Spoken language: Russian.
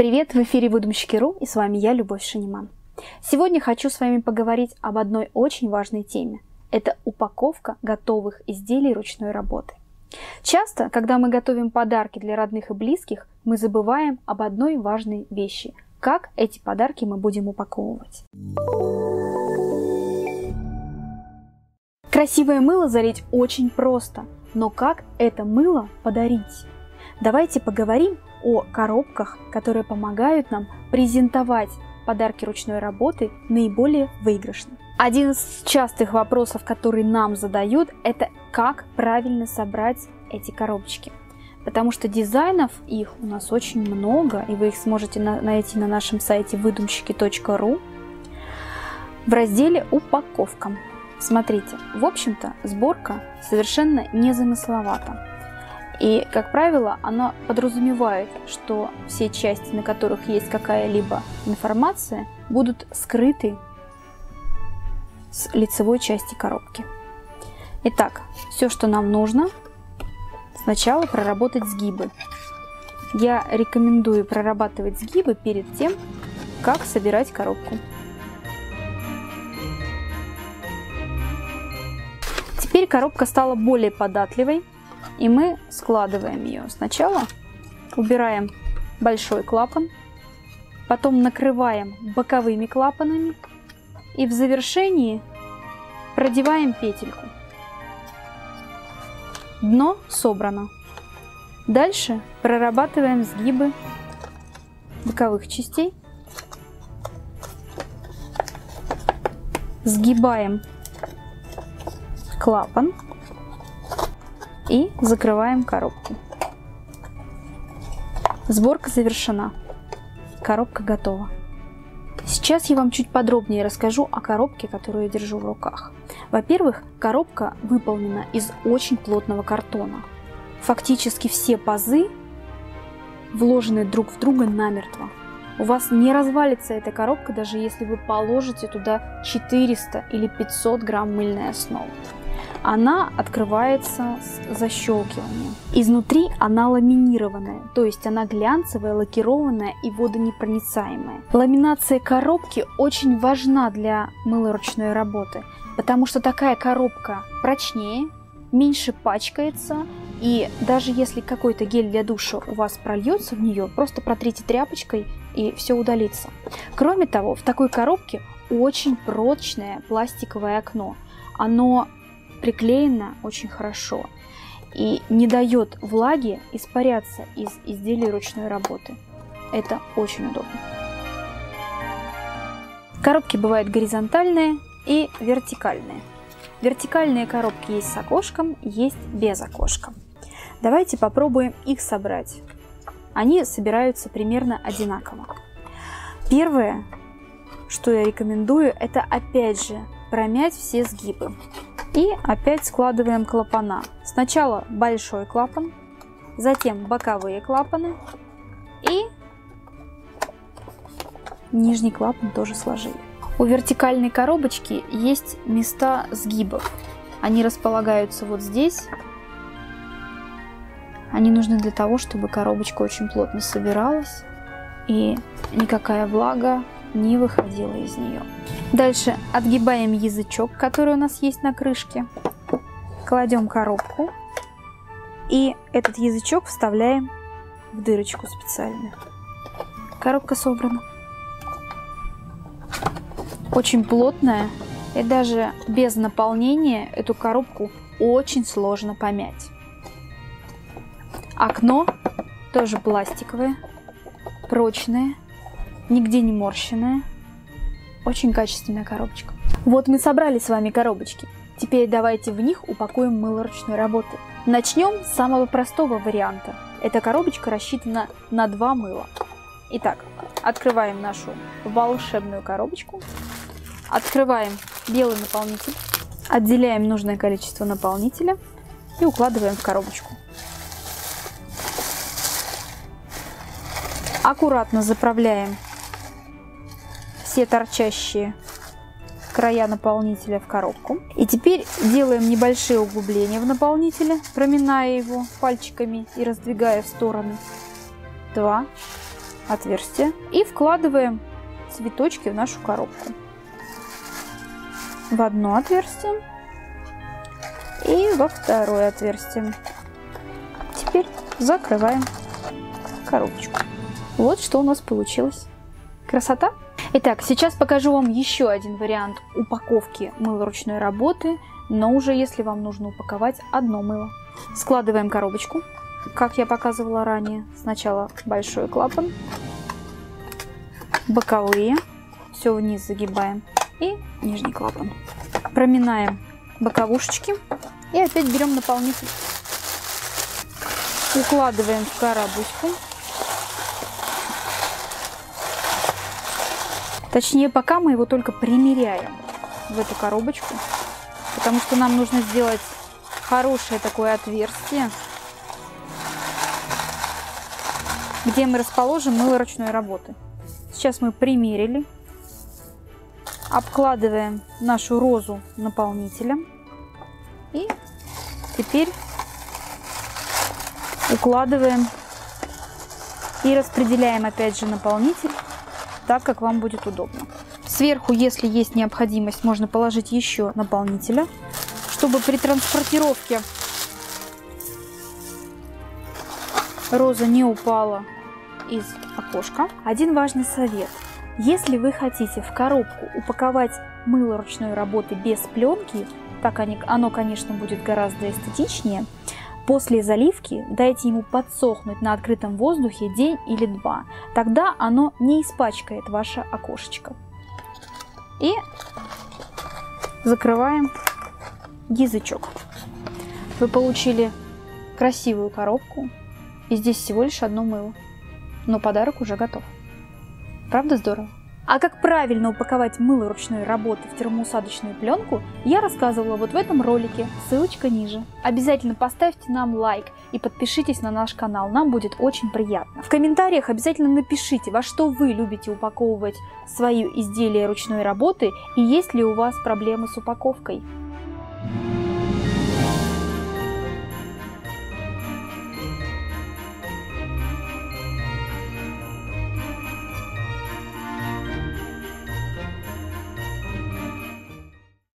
Привет, в эфире Выдумщики.ру и с вами я, Любовь Шиниман. Сегодня хочу с вами поговорить об одной очень важной теме. Это упаковка готовых изделий ручной работы. Часто, когда мы готовим подарки для родных и близких, мы забываем об одной важной вещи – как эти подарки мы будем упаковывать. Красивое мыло залить очень просто, но как это мыло подарить? Давайте поговорим о коробках, которые помогают нам презентовать подарки ручной работы наиболее выигрышно. Один из частых вопросов, который нам задают, это как правильно собрать эти коробочки. Потому что дизайнов их у нас очень много, и вы их сможете найти на нашем сайте выдумщики.ру в разделе «Упаковка». Смотрите, в общем-то, сборка совершенно незамысловата. И, как правило, она подразумевает, что все части, на которых есть какая-либо информация, будут скрыты с лицевой части коробки. Итак, все, что нам нужно, сначала проработать сгибы. Я рекомендую прорабатывать сгибы перед тем, как собирать коробку. Теперь коробка стала более податливой, и мы складываем ее. Сначала убираем большой клапан, потом накрываем боковыми клапанами и в завершении продеваем петельку. Дно собрано. Дальше прорабатываем сгибы боковых частей. Сгибаем клапан и закрываем коробку. Сборка завершена. Коробка готова. Сейчас я вам чуть подробнее расскажу о коробке, которую я держу в руках. Во-первых, коробка выполнена из очень плотного картона. Фактически все пазы вложены друг в друга намертво. У вас не развалится эта коробка, даже если вы положите туда 400 или 500 грамм мыльной основы она открывается с защелкиванием. Изнутри она ламинированная, то есть она глянцевая, лакированная и водонепроницаемая. Ламинация коробки очень важна для мылоручной работы, потому что такая коробка прочнее, меньше пачкается, и даже если какой-то гель для душа у вас прольется в нее, просто протрите тряпочкой и все удалится. Кроме того, в такой коробке очень прочное пластиковое окно. Оно приклеена очень хорошо и не дает влаге испаряться из изделий ручной работы. Это очень удобно. Коробки бывают горизонтальные и вертикальные. Вертикальные коробки есть с окошком, есть без окошка. Давайте попробуем их собрать. Они собираются примерно одинаково. Первое, что я рекомендую, это опять же промять все сгибы. И опять складываем клапана. Сначала большой клапан, затем боковые клапаны и нижний клапан тоже сложили. У вертикальной коробочки есть места сгибов. Они располагаются вот здесь. Они нужны для того, чтобы коробочка очень плотно собиралась и никакая влага не выходила из нее. Дальше отгибаем язычок, который у нас есть на крышке. Кладем коробку. И этот язычок вставляем в дырочку специальную. Коробка собрана. Очень плотная. И даже без наполнения эту коробку очень сложно помять. Окно тоже пластиковое, прочное, нигде не морщенное. Очень качественная коробочка. Вот мы собрали с вами коробочки. Теперь давайте в них упакуем мыло ручной работы. Начнем с самого простого варианта. Эта коробочка рассчитана на два мыла. Итак, открываем нашу волшебную коробочку. Открываем белый наполнитель. Отделяем нужное количество наполнителя и укладываем в коробочку. Аккуратно заправляем все торчащие края наполнителя в коробку. И теперь делаем небольшие углубления в наполнителе, проминая его пальчиками и раздвигая в стороны. Два, отверстие и вкладываем цветочки в нашу коробку. В одно отверстие и во второе отверстие. Теперь закрываем коробочку. Вот что у нас получилось. Красота? Итак, сейчас покажу вам еще один вариант упаковки мыла ручной работы, но уже если вам нужно упаковать одно мыло. Складываем коробочку, как я показывала ранее. Сначала большой клапан, боковые, все вниз загибаем и нижний клапан. Проминаем боковушечки и опять берем наполнитель. Укладываем в коробочку. Точнее, пока мы его только примеряем в эту коробочку, потому что нам нужно сделать хорошее такое отверстие, где мы расположим мыло ручной работы. Сейчас мы примерили, обкладываем нашу розу наполнителем и теперь укладываем и распределяем опять же наполнитель так, как вам будет удобно. Сверху, если есть необходимость, можно положить еще наполнителя, чтобы при транспортировке роза не упала из окошка. Один важный совет. Если вы хотите в коробку упаковать мыло ручной работы без пленки, так оно, конечно, будет гораздо эстетичнее, После заливки дайте ему подсохнуть на открытом воздухе день или два. Тогда оно не испачкает ваше окошечко. И закрываем язычок. Вы получили красивую коробку. И здесь всего лишь одно мыло. Но подарок уже готов. Правда здорово? А как правильно упаковать мыло ручной работы в термоусадочную пленку, я рассказывала вот в этом ролике, ссылочка ниже. Обязательно поставьте нам лайк и подпишитесь на наш канал, нам будет очень приятно. В комментариях обязательно напишите, во что вы любите упаковывать свои изделия ручной работы и есть ли у вас проблемы с упаковкой.